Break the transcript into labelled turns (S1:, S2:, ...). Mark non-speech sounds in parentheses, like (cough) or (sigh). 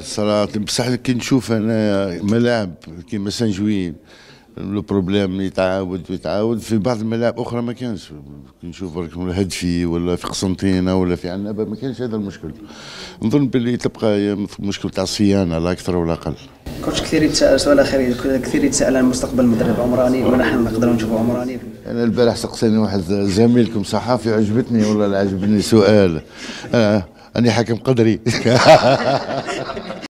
S1: صراحة بصح كي نشوف أنا ملاعب كيما ça le problème يتعاود ويتعاود في بعض الملاعب أخرى ما كانش. كي نشوف الهدفي ولا في قسنطينة ولا في عنابه ما كانش هذا المشكل. نظن باللي تبقى مشكل تاع الصيانة لا أكثر ولا أقل.
S2: coach كثير يتساءل سؤال أخير كثير يتساءل عن مستقبل المدرب عمراني ونحن نقدروا نشوفوا عمراني.
S1: أنا البارح سقساني واحد زميلكم صحافي عجبتني ولا عجبني سؤال. آه. أني حكم قدري. (laughs)